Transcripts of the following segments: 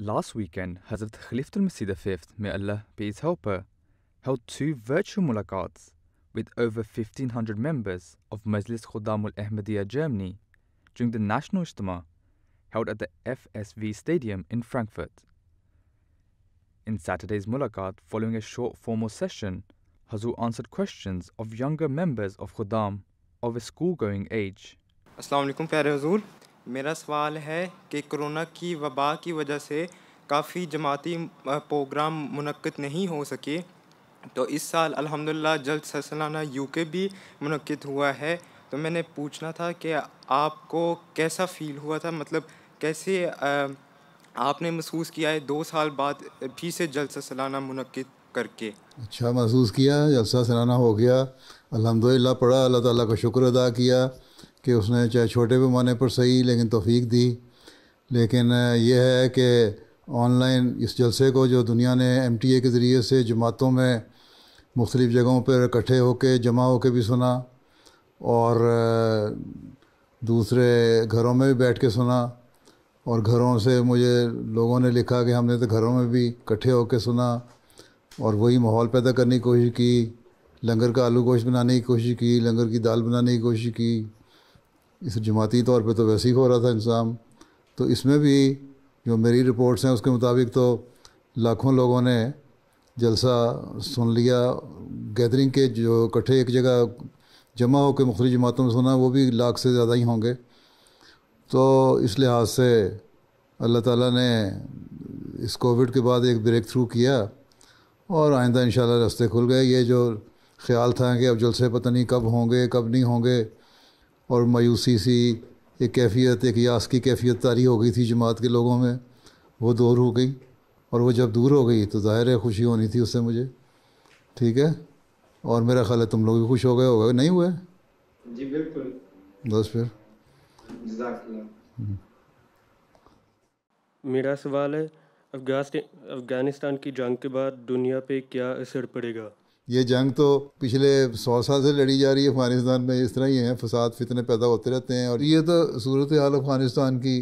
Last weekend, Hazrat Khalifat al-Masih V, may Allah be his helper, held two virtual mulaqats with over 1,500 members of Majlis Khuddamul Ahmadiyya Germany during the National Ijtima held at the FSV Stadium in Frankfurt. In Saturday's mulaqat, following a short formal session, Hazur answered questions of younger members of Khuddam of a school-going age. Assalamu alaikum, Hazur. मेरा सवाल है कि corona की वबा की वजह से काफ़ी जमाती प्रोग्राम मुनक़द नहीं हो सके। तो इस साल अल्हम्दुलिल्लाह जल्द सलाना यूके भी मुनक़द हुआ है। तो मैंने पूछना था कि आपको कैसा फ़ील हुआ था? मतलब कैसे आपने महसूस किया है दो साल बाद फिर से जलसा सालाना मुनक़द करके? अच्छा महसूस किया जलसा सालाना हो गया। अल्हम्दुलिल्लाह पढ़ा, अल्लाह ताला का शुक्र अदा किया। कि उसने चाहे छोटे पैमाने पर सही, लेकिन तोफ़ीक दी। लेकिन यह है कि ऑनलाइन इस जलसे को जो दुनिया ने एम टी ए के ज़रिए से जमातों में मुख्तलिफ़ जगहों पर इकट्ठे होकर जमा होकर भी सुना और दूसरे घरों में भी बैठ के सुना और घरों से मुझे लोगों ने लिखा कि हमने तो घरों में भी इकट्ठे होकर सुना और वही माहौल पैदा करने की कोशिश की, लंगर का आलू गोश्त बनाने की कोशिश की, लंगर की दाल बनाने की कोशिश की। इस जमाती तौर पे तो वैसे ही हो रहा था इंतज़ाम। तो इसमें भी जो मेरी रिपोर्ट्स हैं उसके मुताबिक तो लाखों लोगों ने जलसा सुन लिया। गैदरिंग के जो इकट्ठे एक जगह जमा होकर मुख्तु जमातों में सुना, वो भी लाख से ज़्यादा ही होंगे। तो इस लिहाज से अल्लाह ताला ने इस कोविड के बाद एक ब्रेक थ्रू किया और आइंदा इन रास्ते खुल गए। ये जो ख्याल था कि अब जलसे पता नहीं कब होंगे, कब नहीं होंगे और मायूसी सी एक कैफियत एक यास की कैफियत तारी हो गई थी जमात के लोगों में। वो दूर हो गई और वो जब दूर हो गई तो ज़ाहिर है खुशी होनी थी उससे मुझे। ठीक है? और मेरा ख्याल है तुम लोग भी खुश हो गए होगा। नहीं हुए? जी बिल्कुल। बस फिर। मेरा सवाल है अफ़गानिस्तान की जंग के बाद दुनिया पे क्या असर पड़ेगा? ये जंग तो पिछले सौ साल से लड़ी जा रही है अफ़गानिस्तान में। इस तरह ही है फसाद फितने पैदा होते रहते हैं। और ये तो सूरत हाल अफ़गानिस्तान की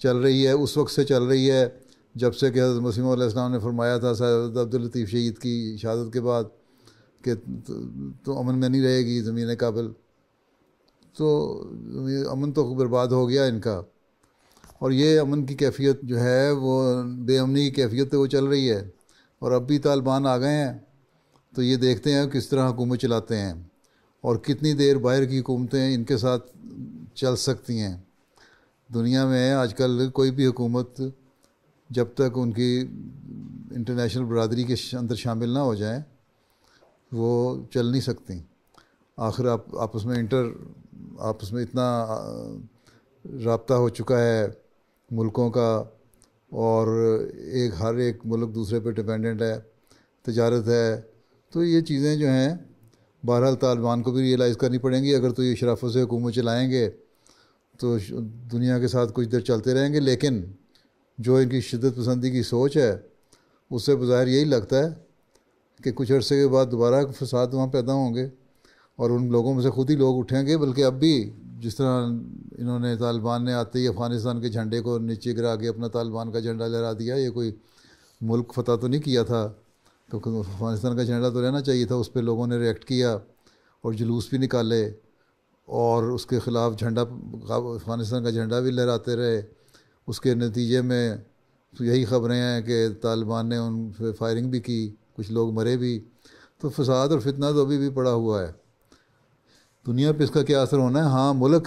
चल रही है उस वक्त से चल रही है जब से कि हज़रत मसीम ने फरमाया था सैद अब्दुल लतीफ़ शहीद की शहादत के बाद कि तो, तो अमन में नहीं रहेगी ज़मीन काबिल। तो अमन तो बर्बाद हो गया इनका। और ये अमन की कैफियत जो है वो बेअमनी की कैफियत तो वो चल रही है। और अब भी तालिबान आ गए हैं। तो ये देखते हैं किस तरह हुकूमत चलाते हैं और कितनी देर बाहर की हुकूमतें इनके साथ चल सकती हैं। दुनिया में आजकल कोई भी हुकूमत जब तक उनकी इंटरनेशनल बरदरी के अंदर शामिल ना हो जाए, वो चल नहीं सकती। आखिर आप, आपस में इंटर, आपस में इतना रबता हो चुका है मुल्कों का और एक, हर एक मुल्क दूसरे पे डिपेंडेंट है, तजारत है तो ये चीज़ें जो हैं, बहरहाल तालिबान को भी रियलाइज़ करनी पड़ेंगी। अगर तो ये शराफत से हुकूमत चलाएँगे तो दुनिया के साथ कुछ देर चलते रहेंगे, लेकिन जो इनकी शिदत पसंदी की सोच है, उससे बाहर यही लगता है कि कुछ अर्से के बाद दोबारा फसाद वहाँ पैदा होंगे और उन लोगों में से खुद ही लोग उठेंगे। बल्कि अब भी जिस तरह इन्होंने तालिबान ने आते ही अफ़गानिस्तान के झंडे को नीचे गिरा के अपना तालिबान का झंडा लहरा दिया, ये कोई मुल्क फतह तो नहीं किया था। तो अफ़गानिस्तान का झंडा तो रहना चाहिए था, उस पर लोगों ने रिएक्ट किया और जुलूस भी निकाले और उसके ख़िलाफ़ झंडा, अफ़गानिस्तान का झंडा भी लहराते रहे। उसके नतीजे में तो यही ख़बरें हैं कि तालिबान ने उन पर फायरिंग भी की, कुछ लोग मरे भी। तो फसाद और फितना तो अभी भी पड़ा हुआ है। दुनिया पे इसका क्या असर होना है? हाँ मुल्क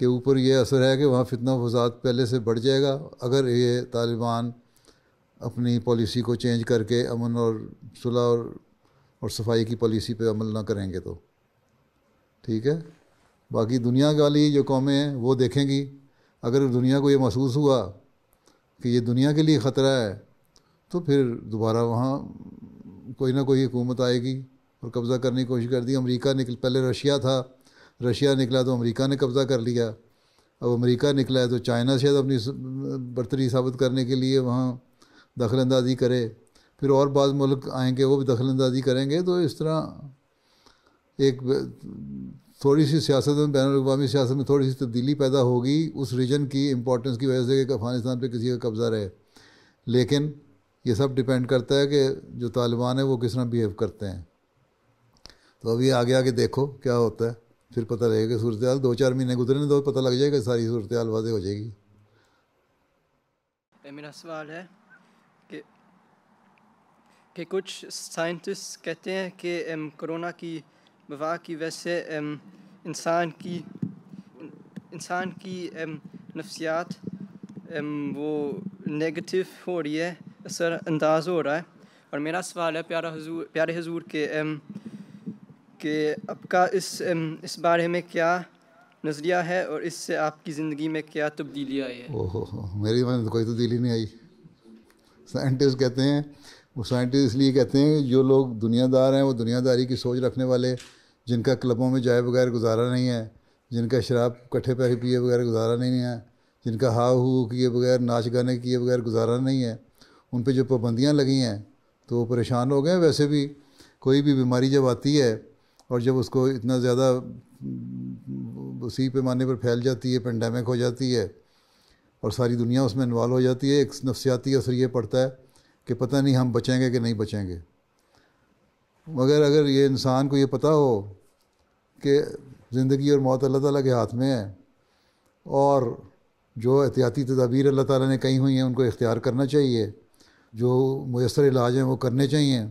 के ऊपर ये असर है कि वहाँ फितना फसाद पहले से बढ़ जाएगा। अगर ये तालिबान अपनी पॉलिसी को चेंज करके अमन और सुलह और और सफ़ाई की पॉलिसी पे अमल ना करेंगे तो। ठीक है? बाकी दुनिया वाली जो कौमें हैं, वो देखेंगी। अगर दुनिया को ये महसूस हुआ कि ये दुनिया के लिए ख़तरा है तो फिर दोबारा वहाँ कोई ना कोई हुकूमत आएगी और कब्ज़ा करने की कोशिश कर दी। अमेरिका निकल, पहले रशिया था। रशिया निकला तो अमेरिका ने कब्ज़ा कर लिया। अब अमेरिका निकला है तो चाइना शायद अपनी बरतरी साबित करने के लिए वहाँ दखल अंदाजी करे, फिर और बाद मुल्क आएँगे, वो भी दखल अंदाजी करेंगे तो इस तरह एक थोड़ी सी सियासत में, बैन अवी सियासत में थोड़ी सी तब्दीली पैदा होगी, उस रीजन की इंपॉर्टेंस की वजह से कि अफ़गानिस्तान पर किसी का कब्ज़ा रहे। लेकिन ये सब डिपेंड करता है कि जो तालिबान है, वो किस तरह बिहेव करते हैं। तो अभी आगे आगे देखो क्या होता है। फिर पता रहेगा सूरत दो चार महीने गुजरने दो पता लग जाएगा सारी सूरत वादे हो जाएगी। मेरा सवाल है कि कुछ साइंटिस्ट कहते हैं कि कोरोना की वबा की वजह से इंसान की इंसान की नफ्सियात वो नेगेटिव हो रही है, असर अंदाज हो रहा है। और मेरा सवाल है प्यारा हजूर प्यारे हजूर के कि आपका इस इस बारे में क्या नज़रिया है और इससे आपकी ज़िंदगी में क्या तब्दीली आई है? ओहो, मेरी मन कोई तब्दीली नहीं आई। साइंटिस्ट कहते हैं वो साइंटिस्ट इसलिए कहते हैं जो लोग दुनियादार हैं, वो दुनियादारी की सोच रखने वाले, जिनका क्लबों में जाए बगैर गुजारा नहीं है, जिनका शराब कट्ठे पैसे पिए बगैर गुजारा नहीं है, जिनका हा हू किए बगैर नाच गाने किए बगैर गुजारा नहीं है, उन पर जो पाबंदियाँ लगी हैं तो वो परेशान हो गए वैसे भी कोई भी बीमारी जब आती है और जब उसको इतना ज़्यादा उसी पैमाने पर फैल जाती है पेंडेमिक हो जाती है और सारी दुनिया उसमें इन्वॉल्व हो जाती है, एक नफसियाती असर ये पड़ता है कि पता नहीं हम बचेंगे कि नहीं बचेंगे। मगर अगर ये इंसान को ये पता हो कि ज़िंदगी और मौत अल्लाह ताला के हाथ में है, और जो एहतियाती तदाबीर अल्लाह ताला ने कही हुई हैं, उनको इख्तियार करना चाहिए, जो मैसर इलाज हैं वो करने चाहिए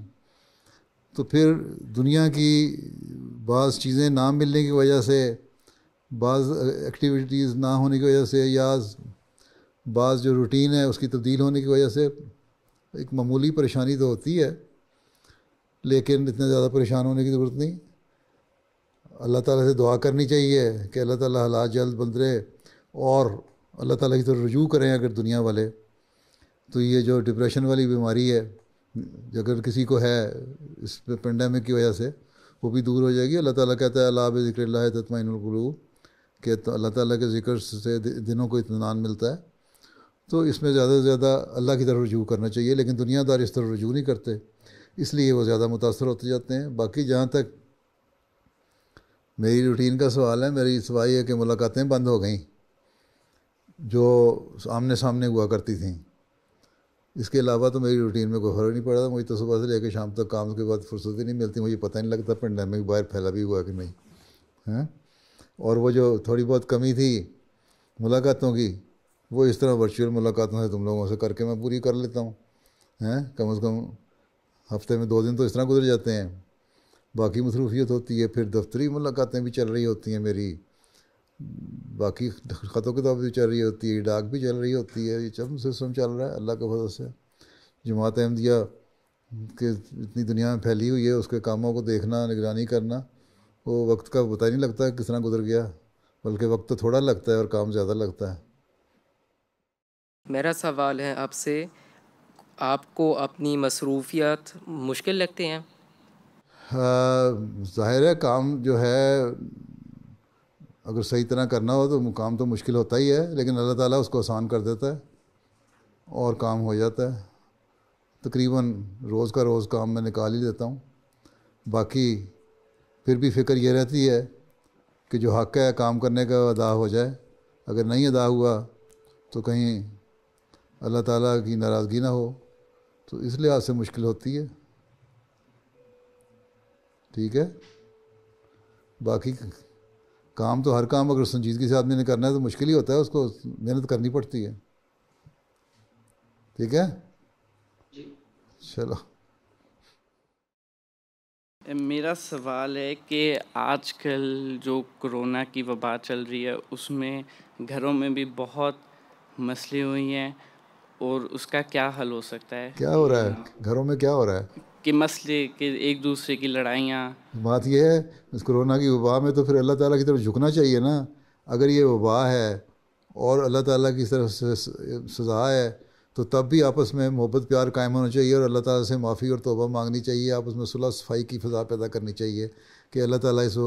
तो फिर दुनिया की बाज़ चीज़ें ना मिलने की वजह से, बाज़ एक्टिविटीज़ ना होने की वजह से, या बाज़ जो रूटीन है उसकी तब्दील होने की वजह से एक मामूली परेशानी तो होती है, लेकिन इतना ज़्यादा परेशान होने की ज़रूरत नहीं। अल्लाह ताला से दुआ करनी चाहिए कि अल्लाह ताला हालात जल्द बंद रहे और अल्लाह ताला की तरफ़ रजू करें अगर दुनिया वाले। तो ये जो डिप्रेशन वाली बीमारी है, अगर किसी को है इस पेंडेमिक की वजह से, वो भी दूर हो जाएगी। अल्लाह ताला कहता है, अल्लाह ज़िक्र तत्मिनकलूब कि तो अल्लाह ताला के ज़िक्र से दिनों को इतमान मिलता है। तो इसमें ज़्यादा से ज़्यादा अल्लाह की तरफ़ रजू करना चाहिए, लेकिन दुनियादार इस तरफ़ रजू नहीं करते, इसलिए वो ज़्यादा मुतासर होते जाते हैं। बाकी जहाँ तक मेरी रूटीन का सवाल है, मेरी सवाई है कि मुलाकातें बंद हो गई, जो आमने सामने हुआ करती थी। इसके अलावा तो मेरी रूटीन में कोई फ़र्क नहीं पड़ा था मुझे तो सुबह से लेकर शाम तक काम के बाद फुर्सत ही नहीं मिलती, मुझे पता नहीं लगता पेंडेमिक बाहर फैला भी हुआ कि नहीं, हैं? और वो जो थोड़ी बहुत कमी थी मुलाकातों की वो इस तरह वर्चुअल मुलाकातों से तुम लोगों से करके मैं पूरी कर लेता हूँ। हैं? कम अज़ कम हफ़्ते में दो दिन तो इस तरह गुजर जाते हैं। बाकी मसरूफियत होती है, फिर दफ्तरी मुलाकातें भी चल रही होती हैं मेरी। बाकी ख़तों किताब भी चल रही होती है, डाक भी चल रही होती है, ये सब सिस्टम चल रहा है, अल्लाह के फजल से। जमात अहमदिया के इतनी दुनिया में फैली हुई है, उसके कामों को देखना, निगरानी करना, वो वक्त का पता ही नहीं लगता किस तरह गुजर गया। बल्कि वक्त तो थोड़ा लगता है और काम ज़्यादा लगता है। मेरा सवाल है आपसे आपको अपनी मसरूफियत मुश्किल लगते हैं? हाँ, ज़ाहिर है काम जो है अगर सही तरह करना हो तो काम तो मुश्किल होता ही है लेकिन अल्लाह ताला उसको आसान कर देता है और काम हो जाता है। तकरीबन रोज़ का रोज़ काम मैं निकाल ही देता हूँ। बाकी फिर भी फ़िक्र ये रहती है कि जो हक़ है काम करने का अदा हो जाए। अगर नहीं अदा हुआ तो कहीं अल्लाह ताला की नाराज़गी ना हो तो इस लिहाज से मुश्किल होती है। ठीक है? बाकी काम तो हर काम अगर संजीदगी से आदमी ने करना है तो मुश्किल ही होता है उसको मेहनत करनी पड़ती है। ठीक है? चलो। मेरा सवाल है कि आजकल जो कोरोना की वबा चल रही है उसमें घरों में भी बहुत मसले हुई हैं। और उसका क्या हल हो सकता है? क्या हो रहा है? घरों में क्या हो रहा है? कि मसले कि एक दूसरे की लड़ाइयाँ। बात यह है इस कोरोना की वबा में तो फिर अल्लाह ताला की तरफ़ झुकना चाहिए ना। अगर ये वबा है और अल्लाह ताला की तरफ़ से सज़ा है तो तब भी आपस में मोहब्बत प्यार कायम होना चाहिए और अल्लाह ताला से माफ़ी और तोबा मांगनी चाहिए। आपस में सुलह सफ़ाई की फ़ज़ा पैदा करनी चाहिए कि अल्लाह ताला इस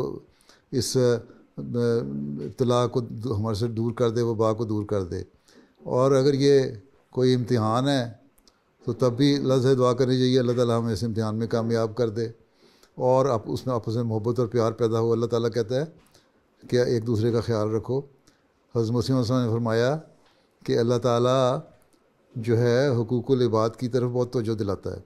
इस इतला को हमारे से दूर कर दे वबा को दूर कर दे। और अगर ये कोई इम्तिहान है तो तब भी अल्लाह से दुआ करनी चाहिए, अल्लाह ताला हमें इस इम्तिहान में कामयाब कर दे। और आप उसमें आपस में मोहब्बत और प्यार पैदा हो, अल्लाह ताला कहता है कि एक दूसरे का ख्याल रखो। हज़रत मुस्लिम ने फरमाया कि अल्लाह ताला जो है, हकूक़ुल इबाद की तरफ़ बहुत तोजह दिलाता है।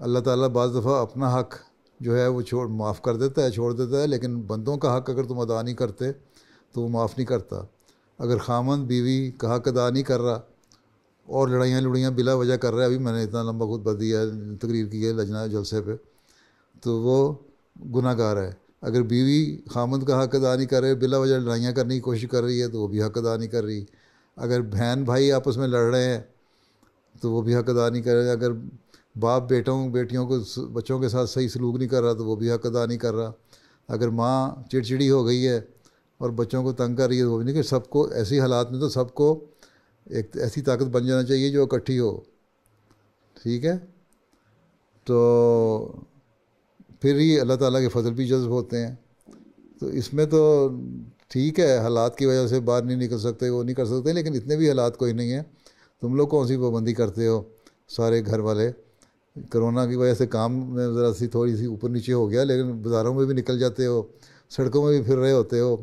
अल्लाह ताला बाज़ दफ़ा अपना हक़ जो है, वो छोड़, माफ़ कर देता है, छोड़ देता है, लेकिन बंदों का हक़ अगर तुम अदा नहीं करते तो वो माफ़ नहीं करता। अगर खामन बीवी का हक़ अदा नहीं कर रहा और लड़ाइयाँ लुड़ियाँ बिला वजह कर रहा है। अभी मैंने इतना लंबा खुद बद दिया, तकरीर की है लजना जलसे पे। तो वो गुनागार है। अगर बीवी खामद का हक़ अदा नहीं कर रहे, बिला वजह लड़ाइयाँ करने की कोशिश कर रही है तो वो भी हक़ अदा नहीं कर रही। अगर बहन भाई आपस में लड़ रहे हैं तो वो भी हक़ अदा नहीं कर रहे। अगर बाप बेटों, बेटियों को बच्चों के साथ सही सलूक नहीं कर रहा तो वो भी हक़ अदा नहीं कर रहा। अगर माँ चिड़चिड़ी हो गई है और बच्चों को तंग कर रही है तो वो भी नहीं कि सबको ऐसी हालात में तो सबको एक ऐसी ताकत बन जाना चाहिए जो इकट्ठी हो। ठीक है? तो फिर ही अल्लाह ताला के फजल भी जज्ब होते हैं। तो इसमें तो ठीक है, हालात की वजह से बाहर नहीं निकल सकते, वो नहीं कर सकते, लेकिन इतने भी हालात कोई नहीं है। तुम लोग कौन सी पाबंदी करते हो? सारे घर वाले कोरोना की वजह से काम में ज़रा सी थोड़ी सी ऊपर नीचे हो गया, लेकिन बाज़ारों में भी निकल जाते हो, सड़कों में भी फिर रहे होते हो,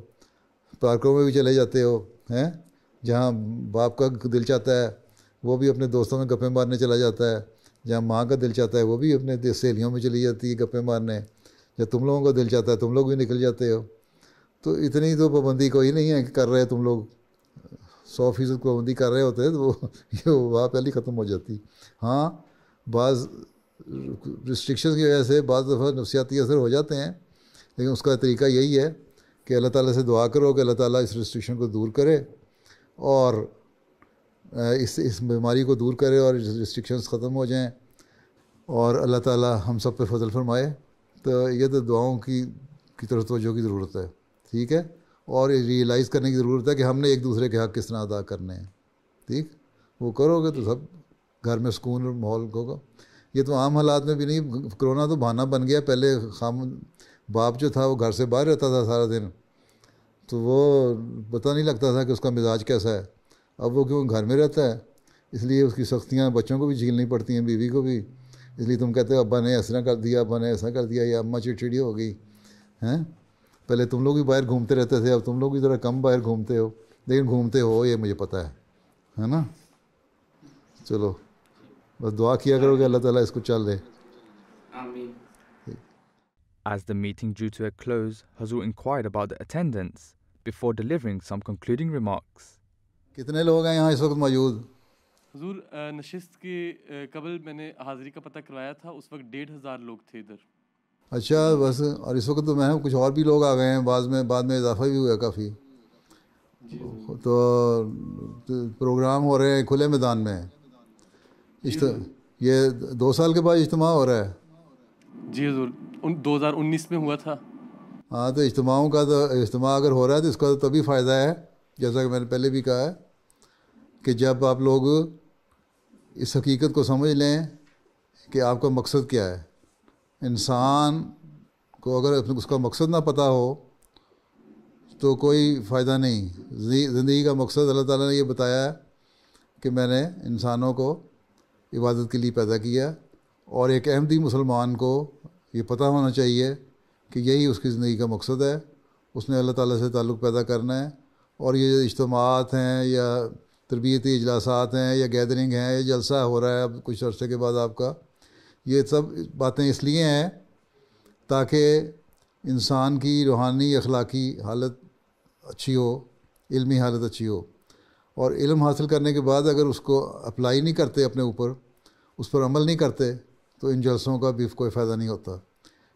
पार्कों में भी चले जाते हो, हैं? जहाँ बाप का दिल चाहता है, वो भी अपने दोस्तों में गप्पे मारने चला जाता है। जहाँ माँ का दिल चाहता है, वो भी अपने सहेलियों में चली जाती है गप्पे मारने। जब तुम लोगों का दिल चाहता है, तुम लोग भी निकल जाते हो। तो इतनी तो पाबंदी कोई नहीं है कि कर रहे तुम लोग। सौ फ़ीसद पाबंदी कर रहे होते तो ये वहाँ पहले ख़त्म हो जाती। हाँ बाज़ रिस्ट्रिक्शन की वजह से बाज़ दफ़ा नफसियाती असर हो जाते हैं, लेकिन उसका तरीका यही है कि अल्लाह ताला से दुआ करो कि अल्लाह ताला इस रिस्ट्रिक्शन को दूर करे। और इस इस बीमारी को दूर करे और रिस्ट्रिक्शंस ख़त्म हो जाएँ। और अल्लाह ताला हम सब पे फजल फरमाए। तो ये तो दुआओं की की तरफ़ तोजह की ज़रूरत है। ठीक है? और रियलाइज़ करने की ज़रूरत है कि हमने एक दूसरे के हक़ किस तरह अदा करने हैं। ठीक? वो करोगे तो सब घर में सुकून और माहौल होगा। ये तो आम हालात में भी नहीं, कोरोना तो बहाना बन गया। पहले खाम, बाप जो था वो घर से बाहर रहता था सारा दिन। तो वो पता नहीं लगता था कि उसका मिजाज कैसा है। अब वो क्यों घर में रहता है? इसलिए उसकी सख्तियाँ बच्चों को भी झीलनी पड़ती हैं बीवी को भी। इसलिए तुम कहते हो अब्बा ने ऐसा कर दिया अब्बा ने ऐसा कर दिया या अम्मा चिड़चिड़ी हो गई हैं? पहले तुम लोग भी बाहर घूमते रहते थे अब तुम लोग भी ज़रा कम बाहर घूमते हो। लेकिन घूमते हो ये मुझे पता है है ना? चलो बस दुआ किया करोगे अल्लाह ताला इसको चल दे। As the meeting drew to a close, Hazur inquired about the attendance. Before delivering some concluding remarks. कितने लोग हैं यहाँ इस वक्त मौजूद? हजूर नशिस्त के कबल मैंने हाज़िरी का पता करवाया था उस वक्त डेढ़ हज़ार लोग थे इधर। अच्छा बस और इस वक्त तो मैं कुछ और भी लोग आ गए हैं बाद में बाद में इजाफा भी हुआ काफ़ी। तो प्रोग्राम हो रहे हैं खुले मैदान में। इश्त ये दो साल के बाद इज्तम हो रहा है? जी हजूर दो हज़ार उन्नीस में हुआ था। हाँ तो इज्तमाओं का तो इज्तम अगर हो रहा है तो इसका तो तभी फ़ायदा है, जैसा कि मैंने पहले भी कहा है, कि जब आप लोग इस हकीकत को समझ लें कि आपका मकसद क्या है। इंसान को अगर उसका मकसद ना पता हो तो कोई फ़ायदा नहीं। ज़िंदगी का मकसद अल्लाह ताला ने ये बताया है कि मैंने इंसानों को इबादत के लिए पैदा किया, और एक अहमदी मुसलमान को ये पता होना चाहिए कि यही उसकी ज़िंदगी का मकसद है। उसने अल्लाह ताला से ताल्लुक़ पैदा करना है और ये इज्तमात हैं या तरबियती इजलासात हैं या गैदरिंग हैं, या जलसा हो रहा है अब कुछ अरसे के बाद आपका। ये सब बातें इसलिए हैं ताकि इंसान की रूहानी अखलाकी हालत अच्छी हो, इल्मी हालत अच्छी हो। और इल्म हासिल करने के बाद अगर उसको अप्लाई नहीं करते अपने ऊपर, उस पर अमल नहीं करते तो इन जलसों का भी कोई फ़ायदा नहीं होता।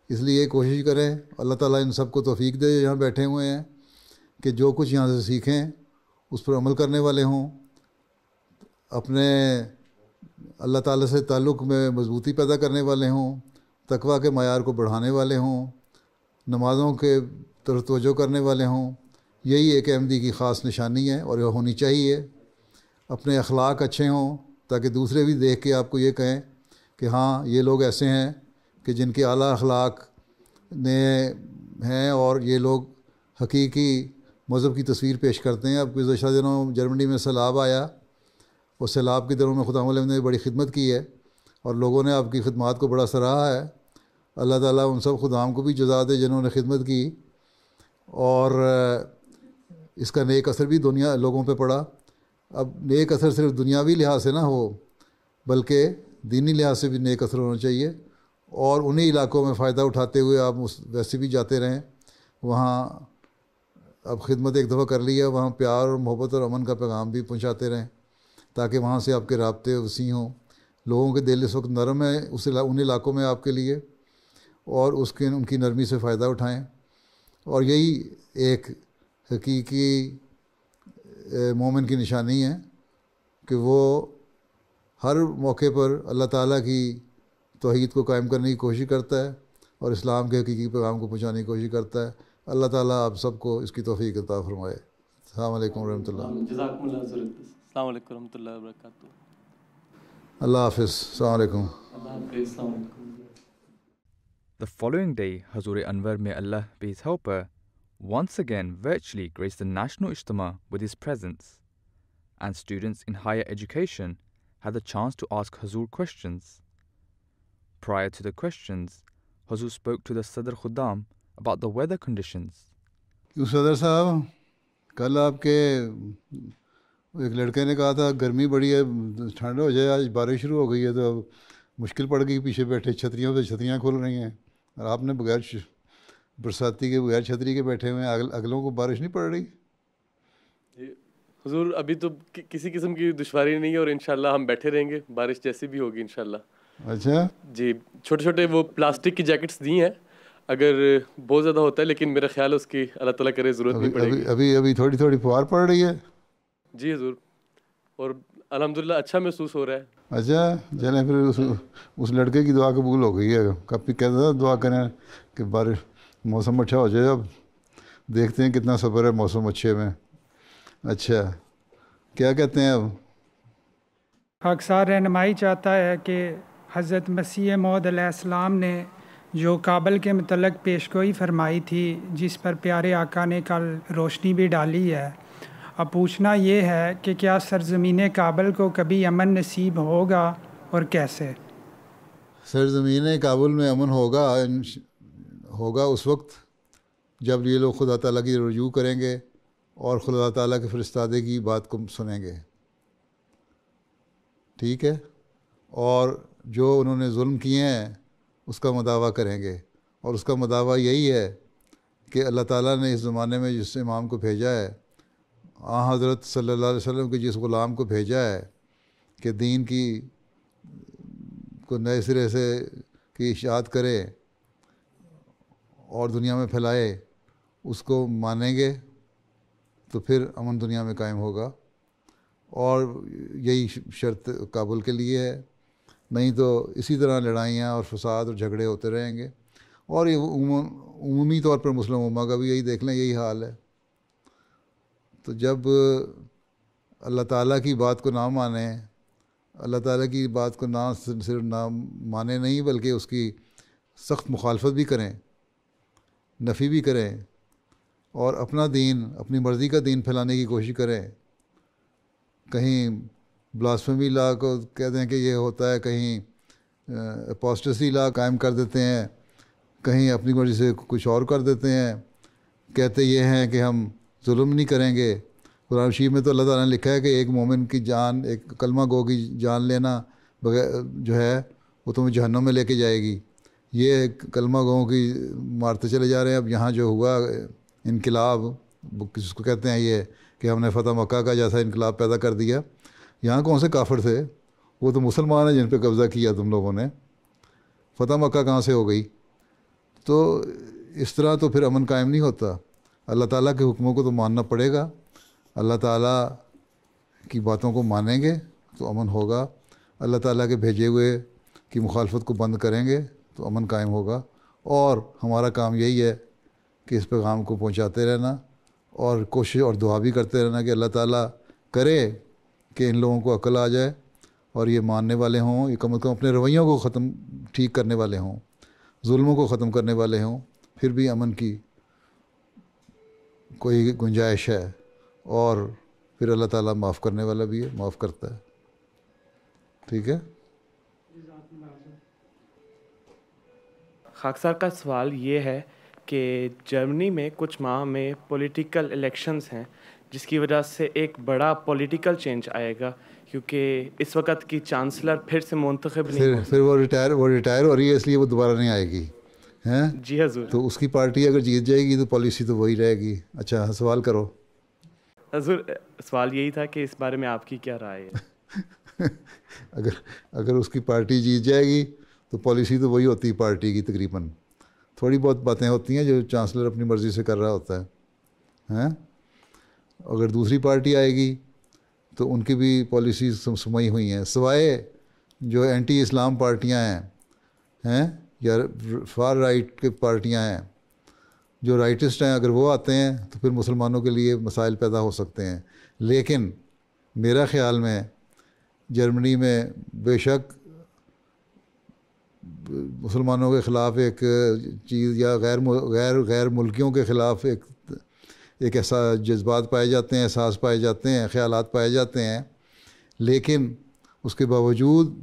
इसलिए ये कोशिश करें, अल्लाह ताला इन सबको तोफ़ीक दे, यहाँ बैठे हुए हैं, कि जो कुछ यहाँ से सीखें, उस पर अमल करने वाले हों। अपने अल्लाह ताला से ताल्लुक़ में मजबूती पैदा करने वाले हों, तकवा के मैार को बढ़ाने वाले हों, नमाज़ों के तरफ़ तोजो करने वाले हों, यही एक अहमदी की ख़ास निशानी है और यह होनी चाहिए। अपने अखलाक अच्छे हों, ताकि दूसरे भी देख के आपको ये कहें कि हाँ ये लोग ऐसे हैं कि जिनके आला अखलाक ने हैं और ये लोग हकीकी मज़हब की तस्वीर पेश करते हैं। अब गुजशत दिनों जर्मनी में सैलाब आया और सैलाब के दिनों में खुदा ने बड़ी खिदमत की है और लोगों ने आपकी खदमात को बड़ा सराहा है। अल्लाह ताला उन सब खुदाम को भी जजा दे जिन्होंने खिदमत की और इसका नेक असर भी दुनिया लोगों पे पड़ा। अब नेक असर सिर्फ़ दुनियावी लिहाज से ना हो, बल्कि दीनी लिहाज से भी नेक असर होना चाहिए। और उन्हीं इलाकों में फ़ायदा उठाते हुए आप उस, वैसे भी जाते रहें। वहाँ अब खिदमत एक दफ़ा कर लिया वहाँ प्यार और मोहब्बत और अमन का पैगाम भी पहुँचाते रहें, ताकि वहाँ से आपके रबते वसी हों। लोगों के दिल इस वक्त नरम है उस उन इलाकों में आपके लिए, और उसके, उनकी नरमी से फ़ायदा उठाएँ। और यही एक हकीकी मोमिन की निशानी है कि वो हर मौके पर अल्लाह ताला की तोहहीद को कायम करने की कोशिश करता है और इस्लाम के हकीकी पैगाम को पहुँचाने की कोशिश करता है अल्लाह ताला आप सबको इसकी तोफ़ी अता फरमाए अल्लाम अल्लाह हाफिज़ The following day, Hazur Anwar, may Allah be his helper, once again virtually graced the National Ijtima with his presence, and students in higher education had the chance to ask Hazur questions. Prior to the questions, Hazur spoke to the Sadr Khuddam about the weather conditions. सदर साहब कल आपके एक लड़के ने कहा था गर्मी बड़ी है ठंड हो जाए आज बारिश शुरू हो गई है तो अब मुश्किल पड़ गई पीछे बैठे छतरियों पे छतरियाँ खुल रही हैं। और आपने बगैर बरसाती के बगैर छतरी के बैठे हुए हैं अगल, अगलों को बारिश नहीं पड़ रही? हजूर अभी तो कि, किसी किस्म की दुश्वारी नहीं है और इंशाल्लाह हम बैठे रहेंगे। बारिश जैसी भी होगी इंशाल्लाह। अच्छा। जी छोटे छोटे वो प्लास्टिक की जैकेट्स दी हैं। अगर बहुत ज़्यादा होता है लेकिन मेरा ख्याल उसकी अल्लाह ताला करे ज़रूरत नहीं पड़ेगी। अभी अभी अभी थोड़ी थोड़ी फुहार पड़ रही है। जी हजूर। और अल्हम्दुलिल्लाह अच्छा महसूस हो रहा है। अच्छा चले फिर उस उस लड़के की दुआ कबूल हो गई है। कभी कहता था दुआ करें कि बारिश मौसम अच्छा हो जाए अब। देखते हैं कितना सफ़र है मौसम अच्छे में। अच्छा क्या कहते हैं अब? अक्सर रहनमाई चाहता है कि हज़रत मसीह मौदलाम ने जो काबल के मतलब पेशगोई फरमाई थी, जिस पर प्यारे आका ने कल रोशनी भी डाली है। अब पूछना ये है कि क्या सरजमीन काबल को कभी अमन नसीब होगा और कैसे? सरजमीन काबुल में अमन होगा होगा उस वक्त, जब ये लोग खुदा ताला की रजू करेंगे और खुदा ताला के फरिस्तादे की बात को सुनेंगे। ठीक है? और जो उन्होंने जुल्म किए हैं, उसका मदावा करेंगे। और उसका मदावा यही है कि अल्लाह ताला ने इस ज़माने में जिस इमाम को भेजा है, आ हज़रत सल्लल्लाहु अलैहि वसल्लम के जिस ग़ुलाम को भेजा है कि दीन की, को नए सिरे से की इशात करे और दुनिया में फैलाए, उसको मानेंगे तो फिर अमन दुनिया में कायम होगा। और यही शर्त काबुल के लिए है। नहीं तो इसी तरह लड़ाइयाँ और फसाद और झगड़े होते रहेंगे। और ये उमूमी तौर पर मुस्लिम उमा का भी यही देख लें, यही हाल है। तो जब अल्लाह ताला की बात को ना माने, अल्लाह ताला की बात को ना सिर्फ़ ना माने नहीं, बल्कि उसकी सख्त मुखालफत भी करें, नफ़ी भी करें, और अपना दीन, अपनी मर्ज़ी का दीन फैलाने की कोशिश करें, कहीं ब्लास्फेमी ला को कहते हैं कि ये होता है, कहीं अपोस्टेसी ला कायम कर देते हैं, कहीं अपनी मर्ज़ी से कुछ और कर देते हैं। कहते ये हैं कि हम जुल्म नहीं करेंगे। कुरान शरीफ में तो अल्लाह ताला ने लिखा है कि एक मोमिन की जान, एक कलमा गो की जान लेना बगैर, जो है, वो तुम्हें जहन्नम में लेके जाएगी। ये कलमा गो की मारते चले जा रहे हैं। अब यहाँ जो हुआ, इनकलाब जिसको कहते हैं ये, कि हमने फ़तह मक्का का जैसा इनकलाब पैदा कर दिया। यहाँ कौन से काफिर थे? वो तो मुसलमान हैं जिन पर कब्ज़ा किया तुम लोगों ने। फ़तह मक्का कहाँ से हो गई? तो इस तरह तो फिर अमन कायम नहीं होता। अल्लाह ताला के हुक्मों को तो मानना पड़ेगा। अल्लाह ताला की बातों को मानेंगे तो अमन होगा। अल्लाह ताला के भेजे हुए की मुखालफत को बंद करेंगे तो अमन कायम होगा। और हमारा काम यही है कि इस पैगाम को पहुँचाते रहना और कोशिश और दुआ भी करते रहना कि अल्लाह ताला करे कि इन लोगों को अकल आ जाए और ये मानने वाले हों, ये कम अज़ कम अपने रवैयों को ख़त्म ठीक करने वाले हों, जुल्मों को ख़त्म करने वाले हों, फिर भी अमन की कोई गुंजाइश है और फिर अल्लाह ताला माफ़ करने वाला भी है, माफ़ करता है। ठीक है? खाकसार का सवाल ये है कि जर्मनी में कुछ माह में पॉलिटिकल इलेक्शंस हैं। जिसकी वजह से एक बड़ा पॉलिटिकल चेंज आएगा क्योंकि इस वक्त की चांसलर फिर से मुंतखब फिर फिर वो रिटायर वो रिटायर हो रही है इसलिए वो दोबारा नहीं आएगी हैं? जी हजूर। तो उसकी पार्टी अगर जीत जाएगी तो पॉलिसी तो वही रहेगी। अच्छा सवाल करो। हजूर सवाल यही था कि इस बारे में आपकी क्या राय है? अगर अगर उसकी पार्टी जीत जाएगी तो पॉलिसी तो वही होती है पार्टी की तकरीबन। थोड़ी बहुत बातें होती हैं जो चांसलर अपनी मर्ज़ी से कर रहा होता है हैं? अगर दूसरी पार्टी आएगी तो उनकी भी पॉलिसी सुमई हुई हैं सिवाय जो एंटी इस्लाम पार्टियाँ हैं हैं या फार राइट के पार्टियाँ हैं जो राइटिस्ट हैं अगर वो आते हैं तो फिर मुसलमानों के लिए मसाइल पैदा हो सकते हैं लेकिन मेरा ख़्याल में जर्मनी में बेशक मुसलमानों के ख़िलाफ़ एक चीज़ या गैर गैर गैर मुल्कियों के ख़िलाफ़ एक एक ऐसा जज्बात पाए जाते हैं, एहसास पाए जाते हैं ख्याल पाए जाते हैं, लेकिन उसके बावजूद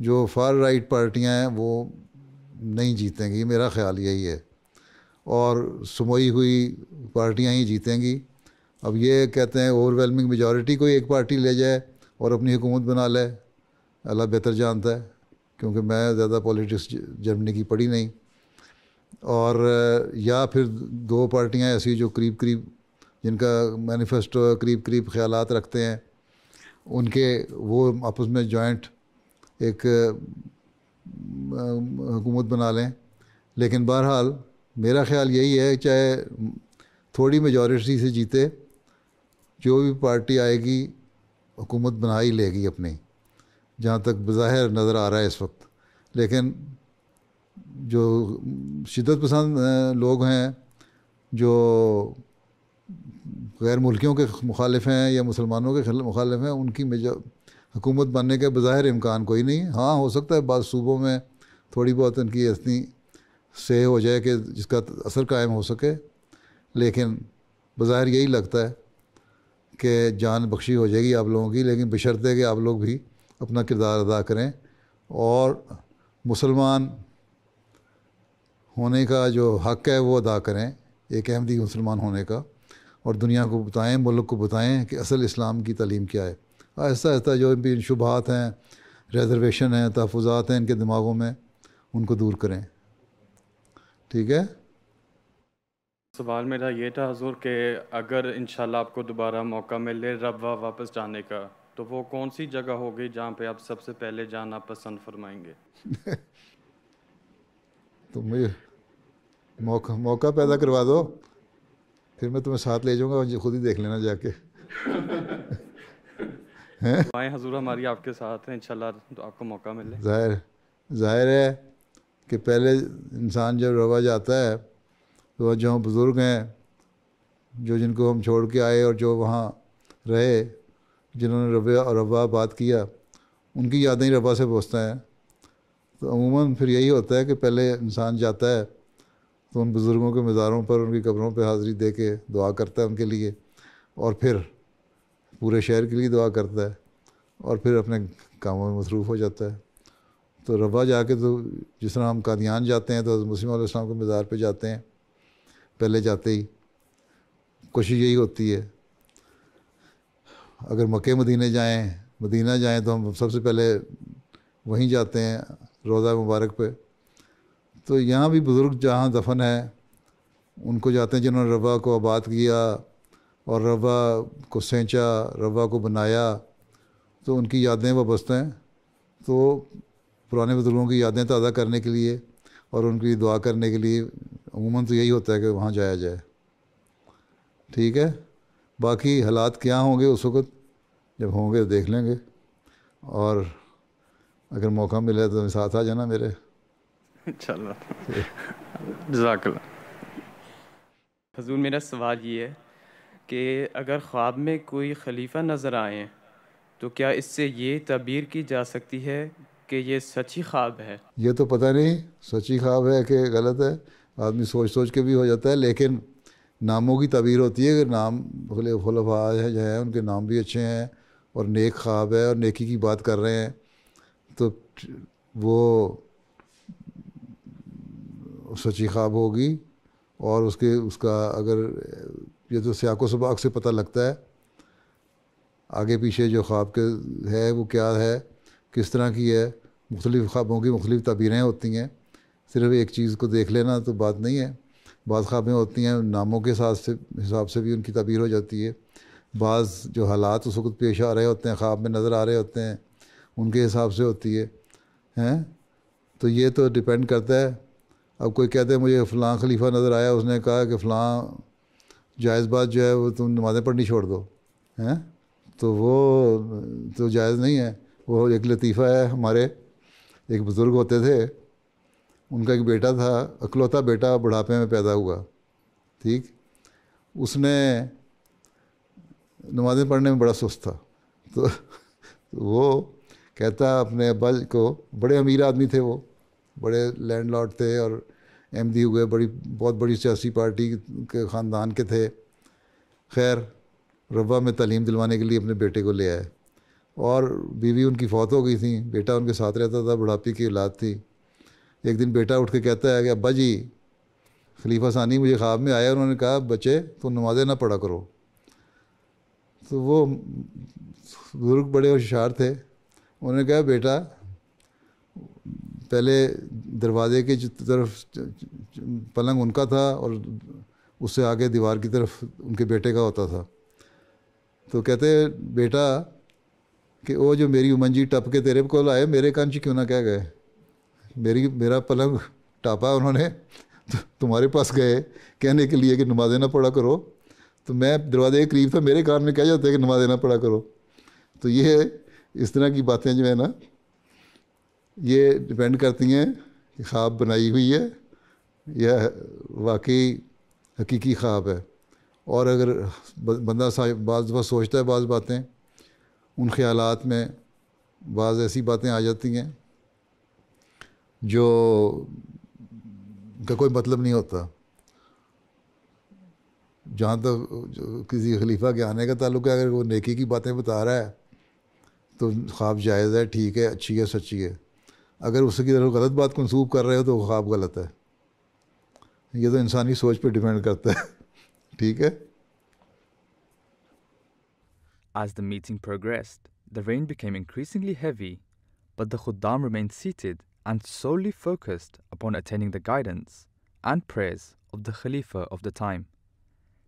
जो फार राइट पार्टियाँ हैं, वो नहीं जीतेंगी। मेरा ख्याल यही है। और सुमोई हुई पार्टियाँ ही जीतेंगी। अब ये कहते हैं ओवरवेलमिंग मेजॉरिटी कोई एक पार्टी ले जाए और अपनी हुकूमत बना ले, अल्लाह बेहतर जानता है, क्योंकि मैं ज़्यादा पॉलिटिक्स जर्मनी की पढ़ी नहीं। और या फिर दो पार्टियाँ ऐसी जो करीब करीब जिनका मैनिफेस्टो करीब करीब ख्याल रखते हैं, उनके वो आपस में जॉइंट एक हुकूमत बना लें। लेकिन बहरहाल, मेरा ख्याल यही है, चाहे थोड़ी मेजॉरिटी से जीते, जो भी पार्टी आएगी, हुकूमत बना ही लेगी अपनी, जहाँ तक बज़ाहिर नज़र आ रहा है इस वक्त। लेकिन जो शिदत पसंद लोग हैं, जो गैर मुल्कियों के मुखालिफ हैं या मुसलमानों के मुखालिफ हैं, उनकी हुकूमत बनने के बज़ाहिर इम्कान कोई नहीं हाँ। हो सकता है बाद सूबों में थोड़ी बहुत उनकी इतनी से हो जाए कि जिसका असर कायम हो सके, लेकिन बज़ाहिर यही लगता है कि जान बख्शी हो जाएगी आप लोगों की, लेकिन बशर्ते कि आप लोग भी अपना किरदार अदा करें। और मुसलमान होने का जो हक़ है वो अदा करें, एक अहमदी मुसलमान होने का। और दुनिया को बताएँ मुल्क को बताएँ कि असल इस्लाम की तालीम क्या है। आहिस्ता आहिस्ता जो भी शुभात हैं रिजर्वेशन हैं तहफ़ात हैं इनके दिमागों में उनको दूर करें। ठीक है? सवाल मेरा ये था हजूर कि अगर इन आपको दोबारा मौका मिले रबा वापस जाने का तो वो कौन सी जगह होगी जहाँ पे आप सबसे पहले जाना पसंद फरमाएँगे? तो मुझे मौका मौका पैदा करवा दो। फिर मैं तुम्हें साथ ले जाऊँगा खुद ही देख लेना जाके। हैं? हजूर हमारी आपके साथ हैं इंशाल्लाह तो आपको मौका मिले। ज़ाहिर ज़ाहिर है कि पहले इंसान जब रवा जाता है तो जो हम बुज़ुर्ग हैं जो जिनको हम छोड़ के आए और जो वहाँ रहे जिन्होंने रबा और रबा बात किया उनकी यादें ही रबा से पहुँचता है। तो अमूमन फिर यही होता है कि पहले इंसान जाता है तो उन बुज़ुर्गों के मज़ारों पर, उनकी कब्रों पर हाज़िरी दे के दुआ करता है उनके लिए। और फिर पूरे शहर के लिए दुआ करता है। और फिर अपने कामों में मसरूफ़ हो जाता है। तो रबा जाके तो जिस तरह हम कादियान जाते हैं तो मुस्लिम के मज़ार पे जाते हैं। पहले जाते ही कोशिश यही होती है, अगर मक्के मदीने जाएँ, मदीना जाएँ तो हम सबसे पहले वहीं जाते हैं रोज़ा मुबारक पे। तो यहाँ भी बुज़ुर्ग जहाँ दफन है, उनको जाते हैं जिन्होंने रबा को आबाद किया और रबा को सेंचा रबा को बनाया तो उनकी यादें वाबस्ता हैं। तो पुराने बुज़ुर्गों की यादें ताज़ा करने के लिए और उनकी दुआ करने के लिए अमूमन तो यही होता है कि वहाँ जाया जाए। ठीक है? बाकी हालात क्या होंगे उस वक़्त, जब होंगे तो देख लेंगे। और अगर मौका मिले तो साथ आ जाना मेरे। जजाकल्ला हजूर मेरा सवाल ये है कि अगर ख्वाब में कोई खलीफा नज़र आए तो क्या इससे ये तबीर की जा सकती है कि ये सच्ची ख्वाब है? ये तो पता नहीं सच्ची ख्वाब है कि गलत है। आदमी सोच सोच के भी हो जाता है लेकिन नामों की तबीर होती है। कि नाम खुलफा है जो है उनके नाम भी अच्छे हैं और नेक ख्वाब है और नेकी की बात कर रहे हैं तो वो सच्ची ख्वाब होगी और उसके, उसका अगर, ये तो सियाको सबाक से पता लगता है। आगे पीछे जो ख्वाब के है, वो क्या है, किस तरह की है, मुख्तलिफ़ ख्वाबों की मुख्तलिफ़ तबीरें होती हैं। सिर्फ़ एक चीज़ को देख लेना तो बात नहीं है। बाद ख्वाबें होती हैं, नामों के साथ से, हिसाब से भी उनकी तबीर हो जाती है। बाज़ जो हालात उस वक्त पेश आ रहे होते हैं, ख्वाब में नज़र आ रहे होते हैं, उनके हिसाब से होती है। हैं? तो ये तो डिपेंड करता है अब कोई कहते मुझे फ़लाँ खलीफा नज़र आया उसने कहा कि फ़लाँ जायज़ बात जो है वो तुम नमाज़ें पढ़नी छोड़ दो। हैं? तो वो तो जायज़ नहीं है। वो एक लतीफ़ा है हमारे एक बुज़ुर्ग होते थे। उनका एक बेटा था अकलौता बेटा बुढ़ापे में पैदा हुआ। ठीक? उसने नमाज़ें पढ़ने में बड़ा सुस्त था। तो, तो वो कहता अपने अब्बा को बड़े अमीर आदमी थे वो बड़े लैंडलॉर्ड थे और एमडी हुए, बड़ी, बहुत बड़ी सियासी पार्टी के ख़ानदान के थे। खैर, रब्बा में तालीम दिलवाने के लिए अपने बेटे को ले आए। और बीवी उनकी फौत हो गई थी। बेटा उनके साथ रहता था, बुढ़ापे की औलाद थी। एक दिन बेटा उठ के कहता है कि अब्बा जी, खलीफा सानी मुझे ख्वाब में आया उन्होंने कहा, बच्चे तो नमाज़ें ना पढ़ा करो। तो वो बुज़ुर्ग बड़े होशियार थे। उन्होंने कहा, बेटा पहले दरवाजे के तरफ़ पलंग उनका था और उससे आगे दीवार की तरफ़ उनके बेटे का होता था। तो कहते बेटा, कि वो जो मेरी उमंजी टप के तेरे को आए, मेरे कान च क्यों ना कह गए? मेरी, मेरा पलंग टापा उन्होंने तो तुम्हारे पास गए, कहने के लिए कि नमाजें ना पढ़ा करो। तो मैं दरवाजे के करीब था, मेरे कान में कह जाते कि नमाजें ना पढ़ा करो। तो ये इस तरह की बातें जो है ना ये डिपेंड करती हैं कि ख्वाब बनाई हुई है, या वाकई हकीकी ख्वाब है। और अगर बंदा बाज़ दफ़ा सोचता है बाज़ बातें, उन ख्यालात में बाज़ ऐसी बातें आ जाती हैं, जो का कोई मतलब नहीं होता। जहाँ तक तो किसी खलीफा के आने का ताल्लुक है, अगर वो नेकी की बातें बता रहा है तो ख्वाब जायज़ है, ठीक है, अच्छी है, सच्ची है। अगर उसकी तरफ गलत बात मनसूब कर रहे हो तो ख्वाब गलत है ये तो इंसानी सोच पर डिपेंड करता है ठीक है As the meeting progressed, the rain became increasingly heavy, but the Khuddam remained seated and solely focused upon attaining the guidance and prayers of the Khalifa of the time.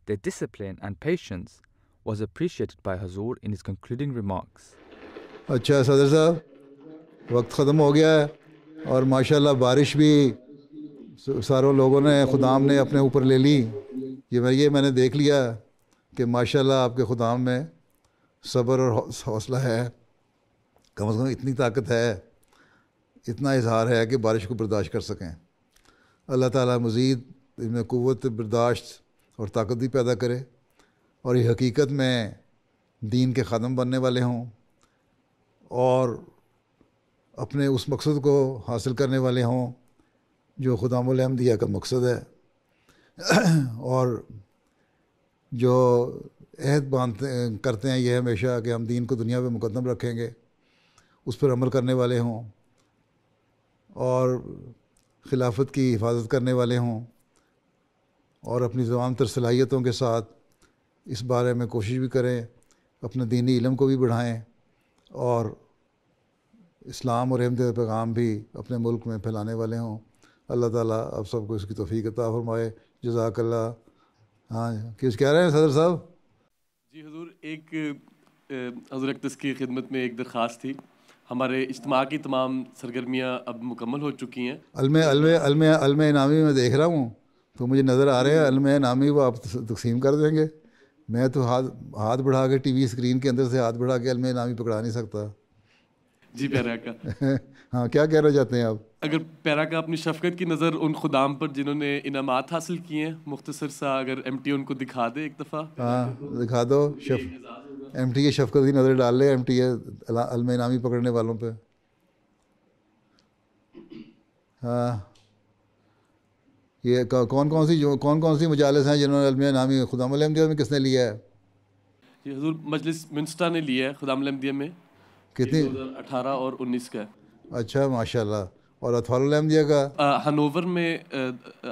Their discipline and patience was appreciated by Hazur in his concluding remarks. अच्छा सदर साहब वक्त ख़त्म हो गया है और माशाल्लाह बारिश भी सारों लोगों ने, खुदाम ने अपने ऊपर ले ली। ये मैं, ये मैंने देख लिया कि माशाल्लाह आपके खुदाम में सब्र और हौसला है। कम से कम इतनी ताकत है, इतना इजहार है कि बारिश को बर्दाश्त कर सकें। अल्लाह ताला मज़ीद इनमें क़वत बर्दाश्त और ताकत भी पैदा करे और ये हकीकत में दीन के ख़ादम बनने वाले हों और अपने उस मकसद को हासिल करने वाले हों, जो खुदामदिया का मकसद है। और जो अहद बांधते, करते हैं ये हमेशा कि हम दीन को दुनिया में मुकदम रखेंगे, उस पर अमल करने वाले हों, और खिलाफत की हिफाजत करने वाले हों, और अपनी तमाम तर सलाहियतों के साथ इस बारे में कोशिश भी करें, अपने दीनी इलम को भी बढ़ाएँ, और इस्लाम और अहमद पैगाम भी अपने मुल्क में फैलाने वाले हों। अल्लाह ताला अब सबको इसकी तोफ़ी अता फरमाए। जजाकल्ला हाँ किस कह रहे हैं सदर साहब? जी हजूर एक हजूर की खिदमत में एक दरख्वास्त थी। हमारे इज्तम की तमाम सरगर्मियाँ अब मुकम्मल हो चुकी हैं। अलम अलम अलम अलम इनामी में देख रहा हूँ तो मुझे नज़र आ रहे हैं अलम इनामी वो आप तकसीम कर देंगे। मैं तो हाथ हाथ बढ़ा के टी वी स्क्रीन के अंदर से हाथ बढ़ा के अलम इनामी पकड़ा नहीं सकता। जी प्यारा का। हाँ क्या कहना चाहते हैं आप? अगर प्यारा का अपनी शफकत की नज़र उन खुदाम पर जिन्होंने इनामात हासिल किए हैं मुख्तसर सा अगर एम टी उनको दिखा दे एक दफ़ा। हाँ दिखा दो शफ एम टी ए शफकत की नज़र डाल ले एम टी अलम नामी पकड़ने वालों पर हाँ। ये कौन कौन सी जो कौन कौन सी मजालस हैं जिन्होंने नामी खुदाम में किसने लिया है? ये हजूर मजलिस मिनस्टा ने लिया है खुदाम में। कितनी? अठारह और उन्नीस का। अच्छा माशाल्लाह। और अथवालमदिया का हनोवर में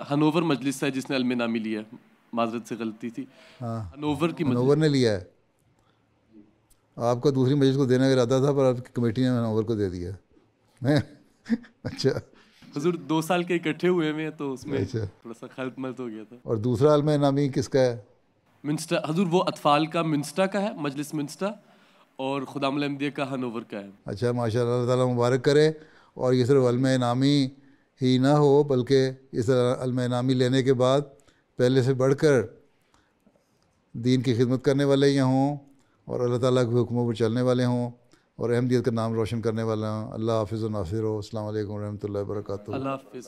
हनोवर मजलिस है जिसने अलम नामी लिया माजरत से गलती थी। हाँ। हनोवर की हनोवर ने लिया है? आपका दूसरी मस्जिद को देने का इरादा था पर आपकी कमेटी ने हनोवर को दे दिया। है? अच्छा। हजूर दो साल के इकट्ठे हुए हुए तो उसमें अच्छा। थोड़ा सा खलत मलत हो गया था। और दूसरा अलम नामी किसका है? मिंस्टर हजूर वो अतफाल का मिंस्टा का है मजलिस मिंस्टा और खुदाम अहमदिया का हनोवर का है। अच्छा माशा अल्लाह ताला मुबारक करे और ये सिर्फ़ अलम नामी ही ना हो बल्कि इस अलम नामी लेने के बाद पहले से बढ़कर दीन की खिदमत करने वाले यहाँ हों और अल्लाह ताला के हुक्मों पर चलने वाले हों और अहमदियत का नाम रोशन करने वाला हों। अल्लाह हाफिज़ नासिर हो। अल्लाम वरहमल वर्क अल्लाह हाफिज़